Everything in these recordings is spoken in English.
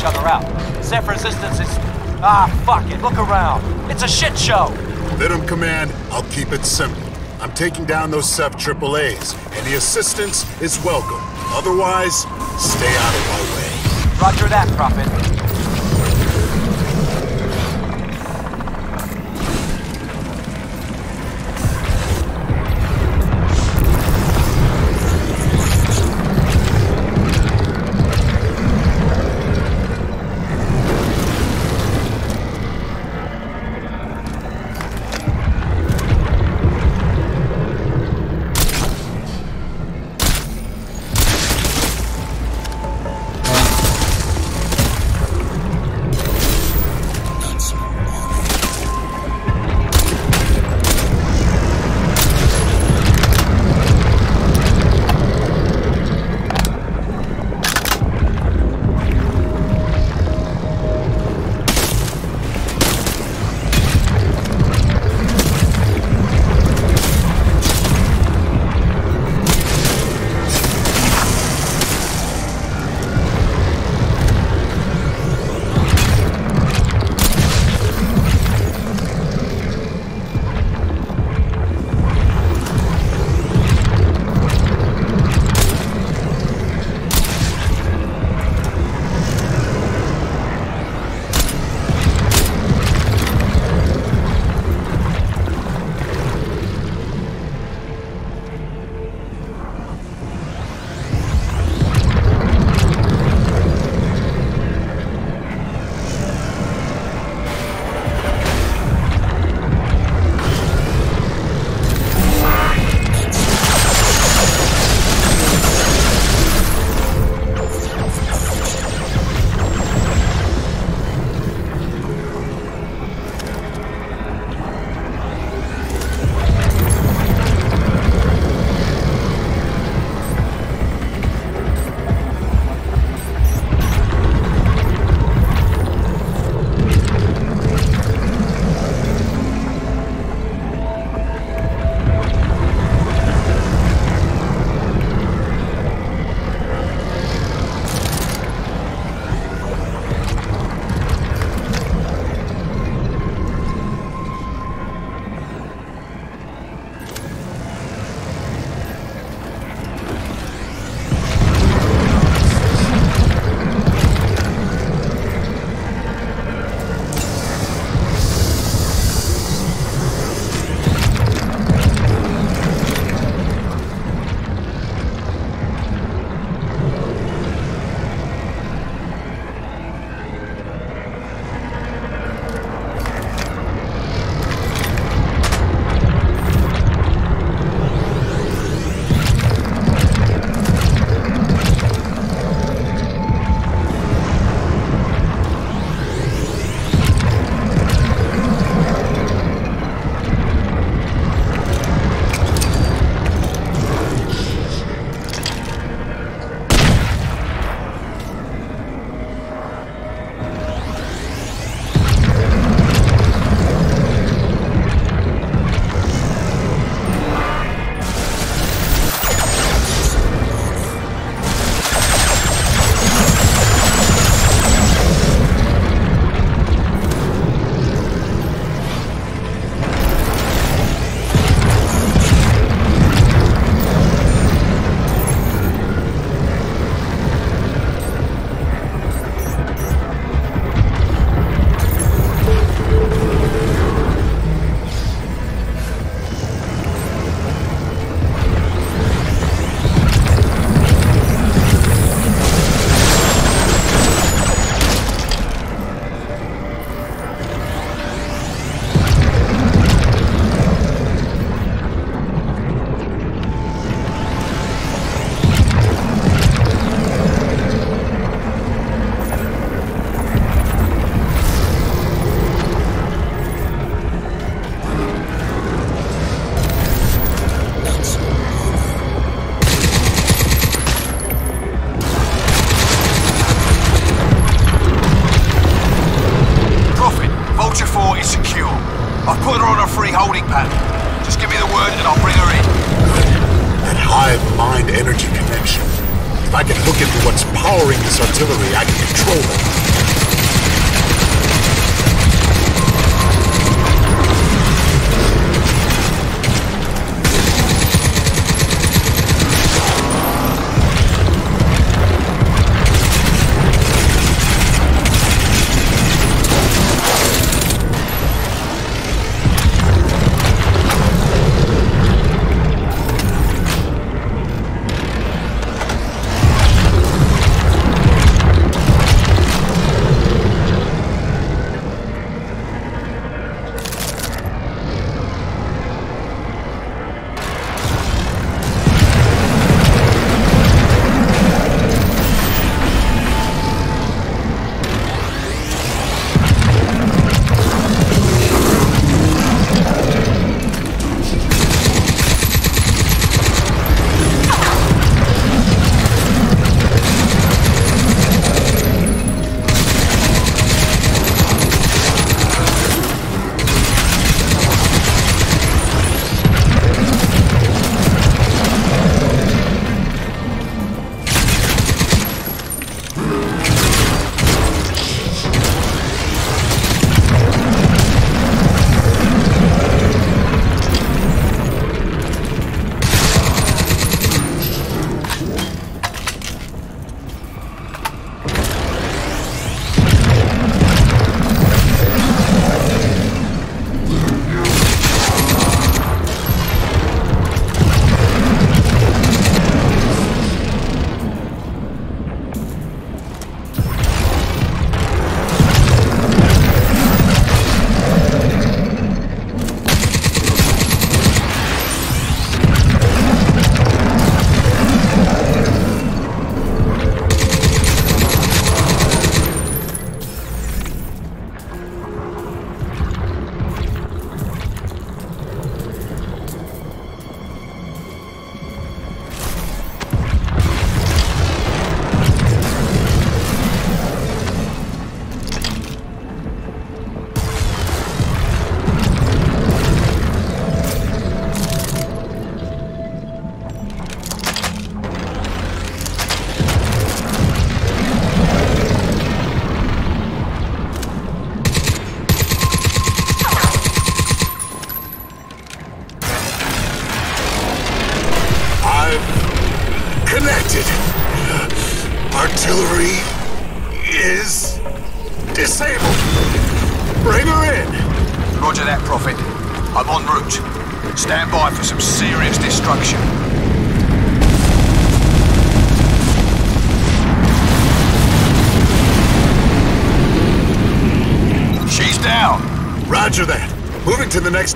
Each other out. Ceph Resistance is... Ah, fuck it. Look around. It's a shit show. Venom Command, I'll keep it simple. I'm taking down those Ceph AAAs. Any assistance is welcome. Otherwise, stay out of my way. Roger that, Prophet.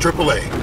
AAA.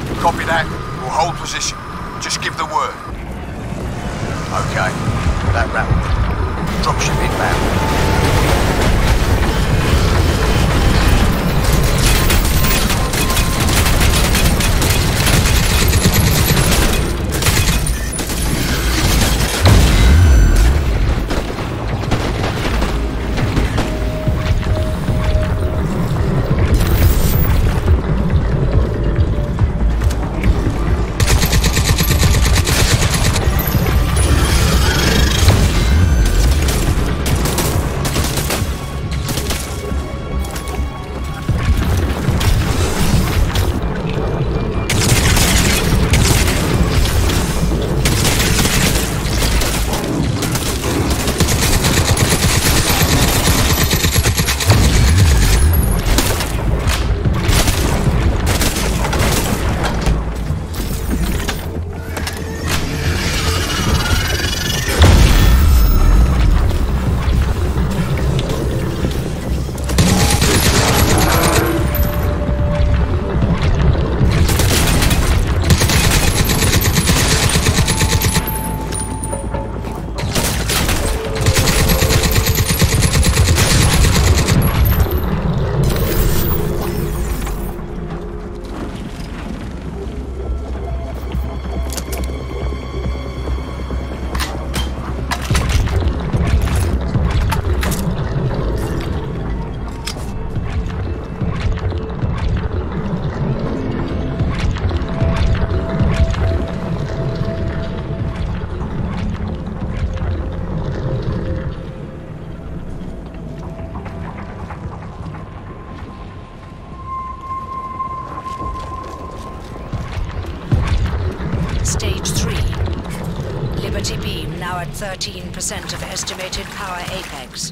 13% of estimated power apex.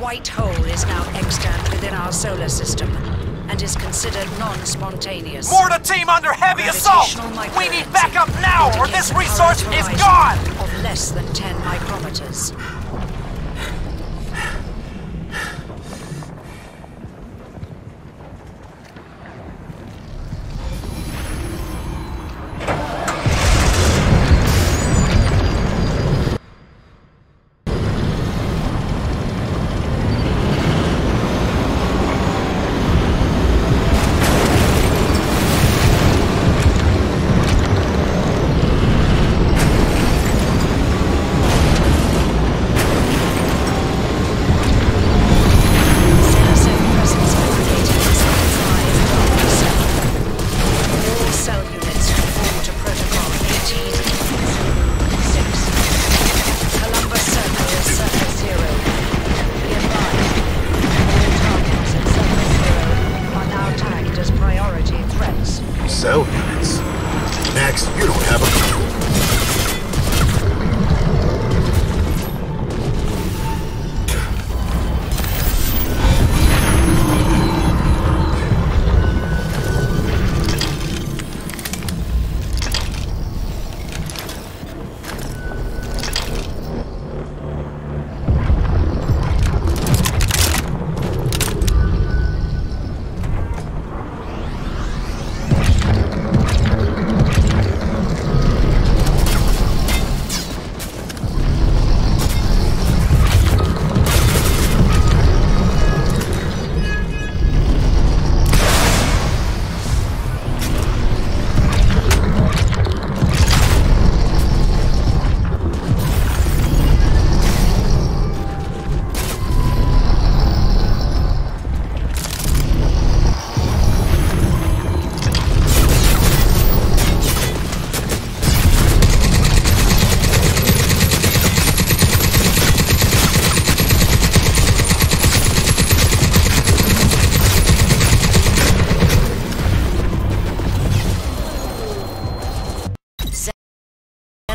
White hole is now extant within our solar system and is considered non-spontaneous. Mortar team under heavy assault! We need backup now or this resource is gone! Of less than 10 micrometers.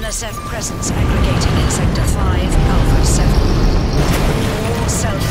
NSF presence aggregating in Sector 5, Alpha 7. All self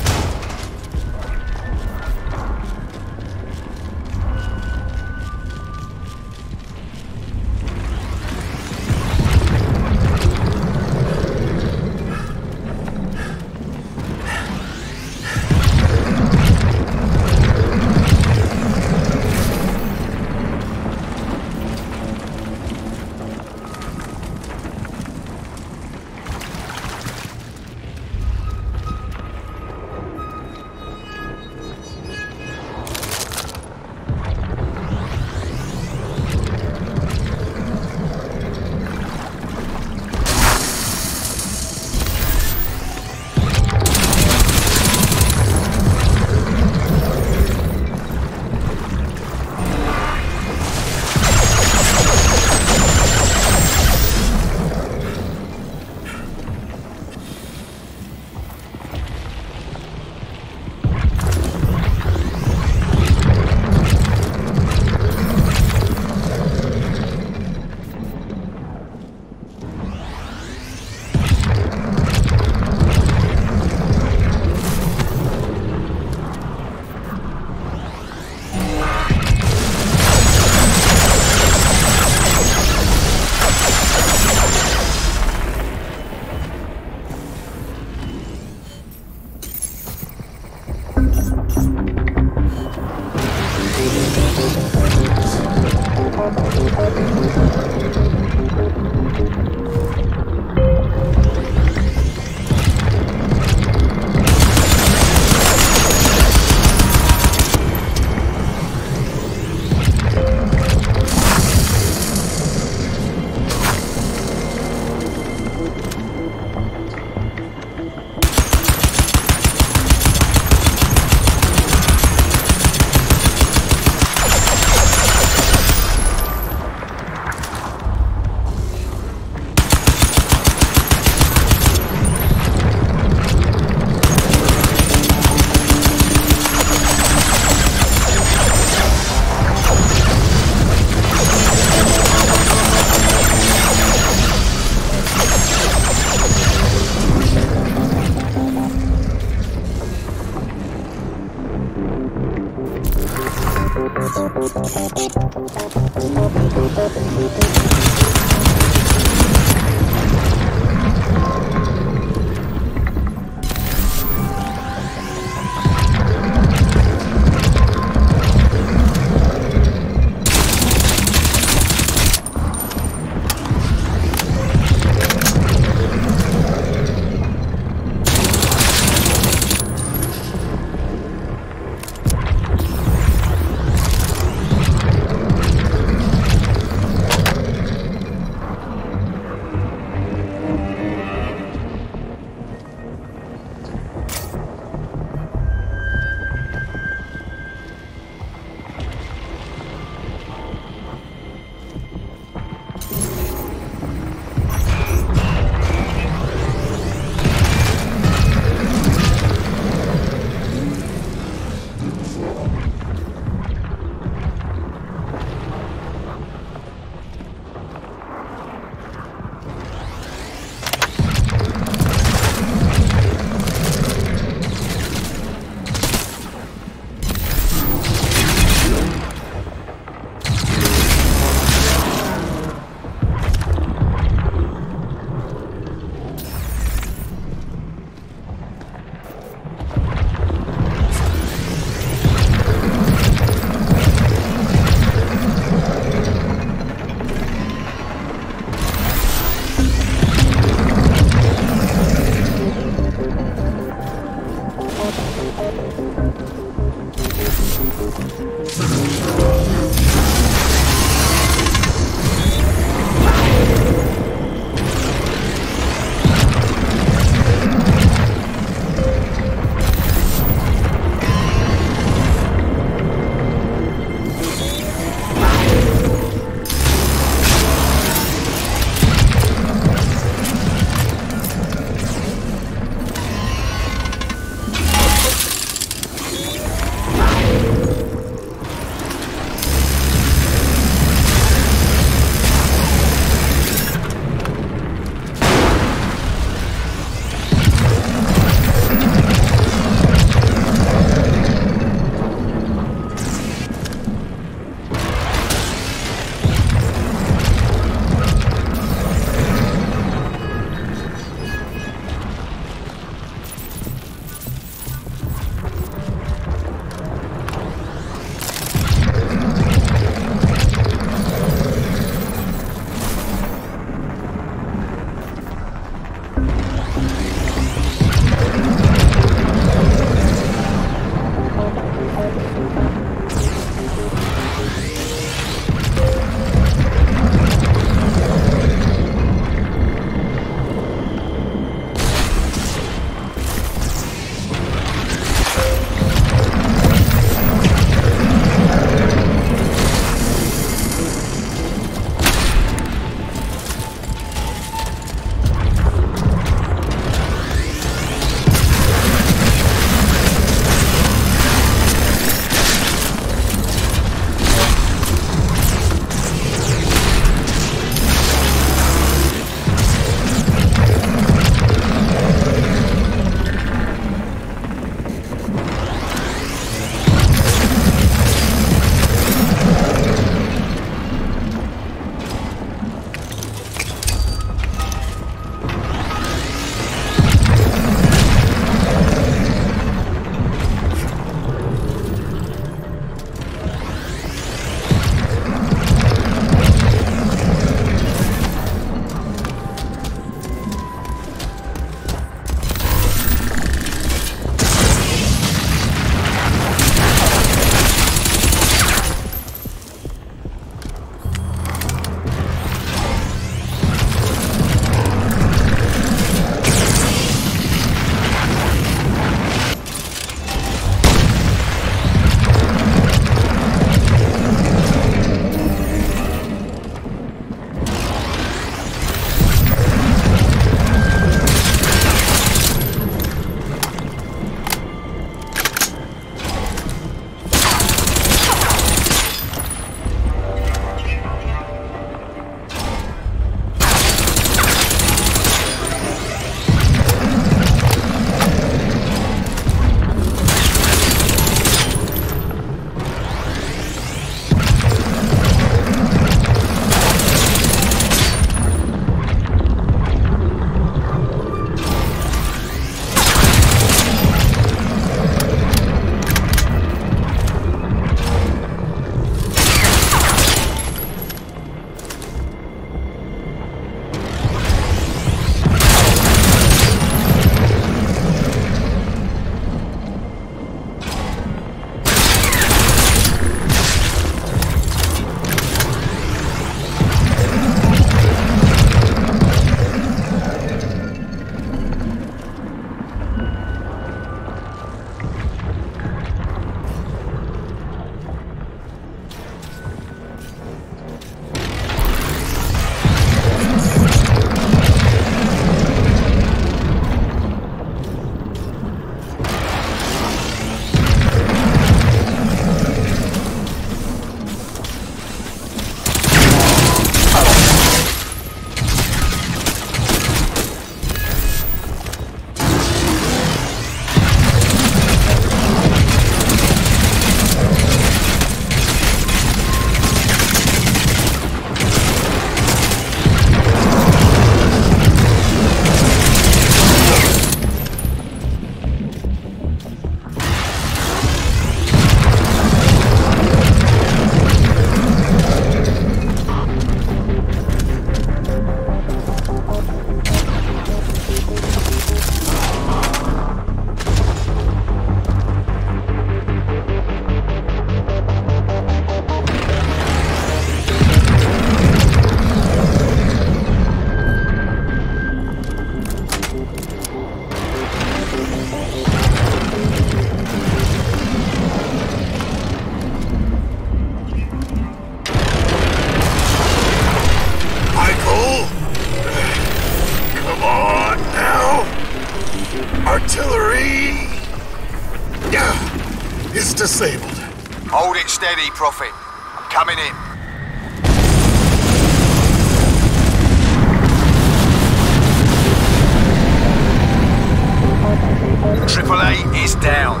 Triple A is down.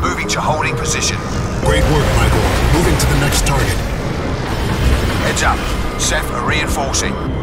Moving to holding position. Great work, Michael. Moving to the next target. Heads up. Ceph are reinforcing.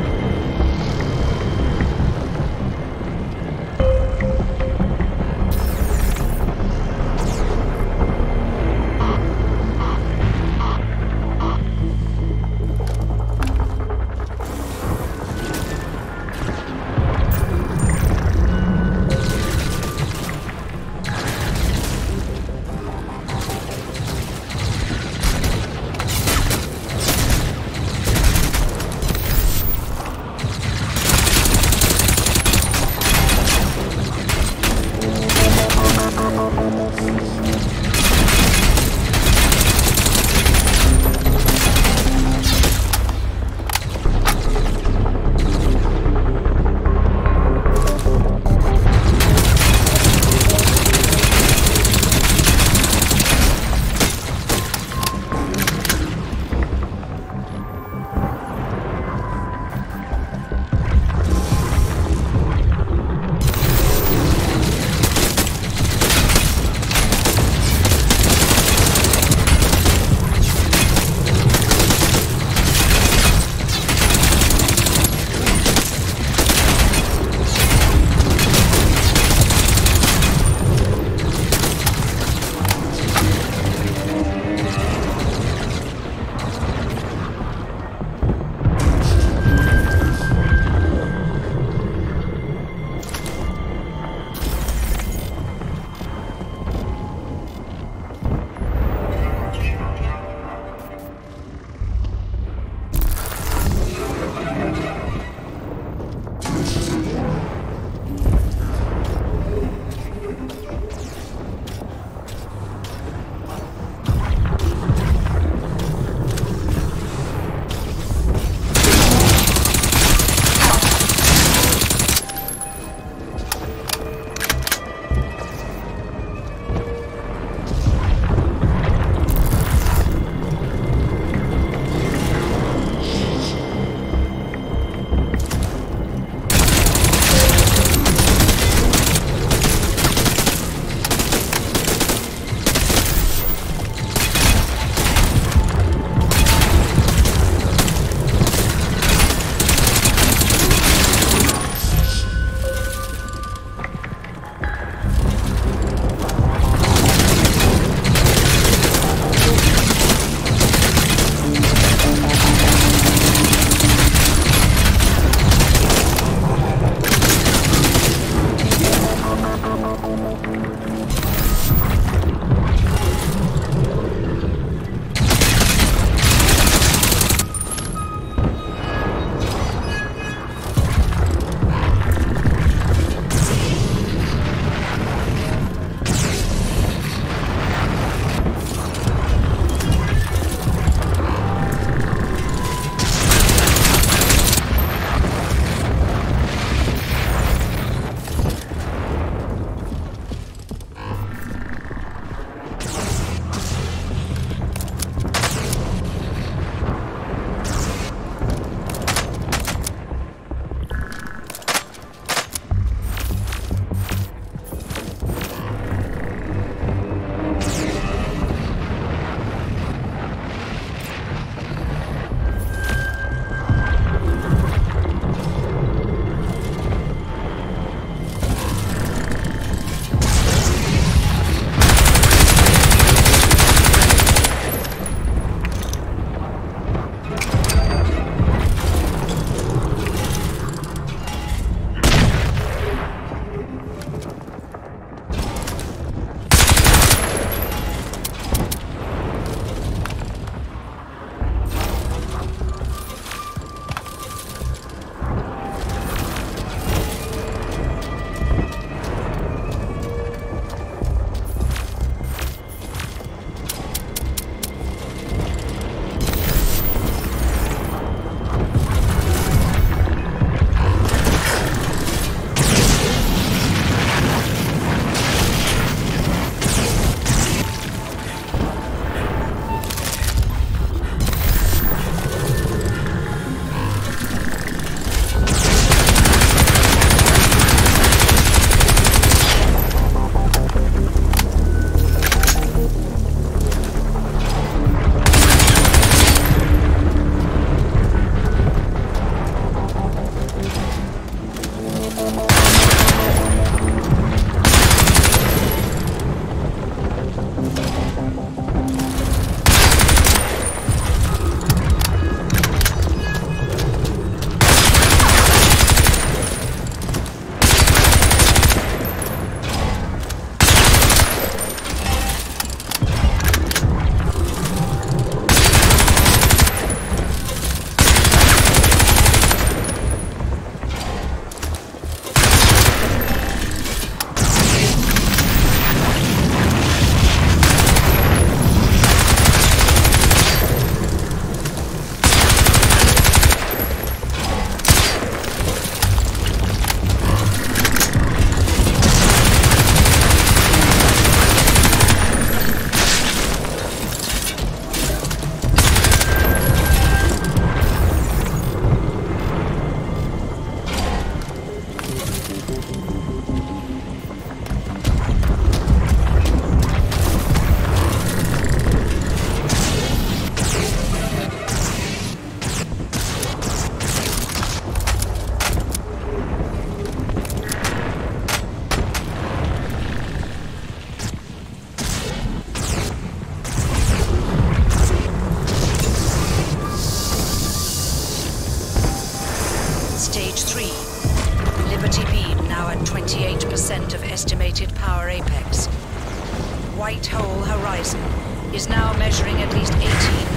Is now measuring at least 18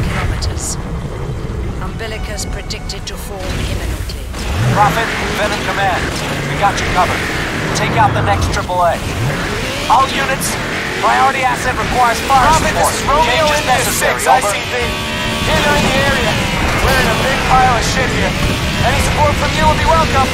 kilometers. Umbilicus predicted to form imminently. Prophet, Ben in command. We got you covered. Take out the next AAA. All units, priority asset requires fire Prophet, support. this is Romeo Change is India necessary. 6, Over. ICV. Entering the area. We're in a big pile of shit here. Any support from you will be welcome.